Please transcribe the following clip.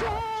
Dun,